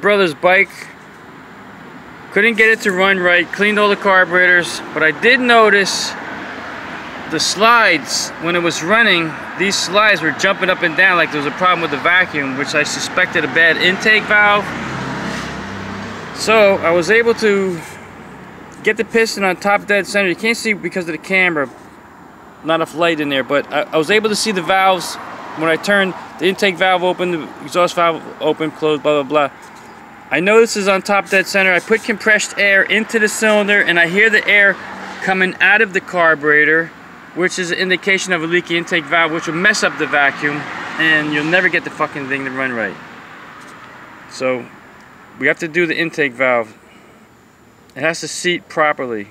brother's bike. Couldn't get it to run right. Cleaned all the carburetors. But I did notice the slides, when it was running, these slides were jumping up and down like there was a problem with the vacuum, which I suspected a bad intake valve. So I was able to get the piston on top dead center. You can't see because of the camera, not enough light in there, but I, I was able to see the valves when I turned the intake valve open, the exhaust valve open, closed, blah, blah, blah. I know this is on top dead center. I put compressed air into the cylinder and I hear the air coming out of the carburetor, which is an indication of a leaky intake valve, which will mess up the vacuum and you'll never get the fucking thing to run right. So we have to do the intake valve. It has to seat properly.